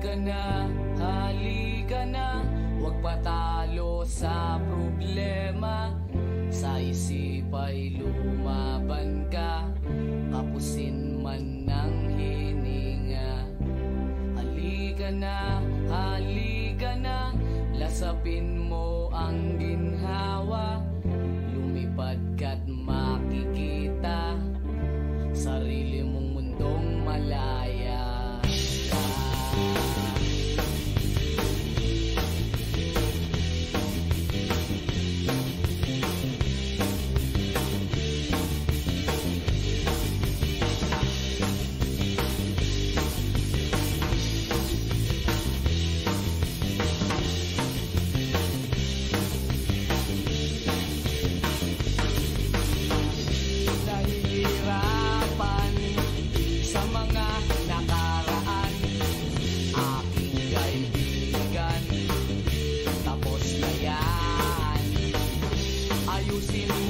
Halika na, halika na. Huwag patalo sa problema. Sa isip ay lumaban ka. Kapusin man ng hininga. Halika na, halika na. Lasapin mo ang ginhawa. Lumipad ka't makikita. Sarili mong mundong malaya. yan Ayusin mo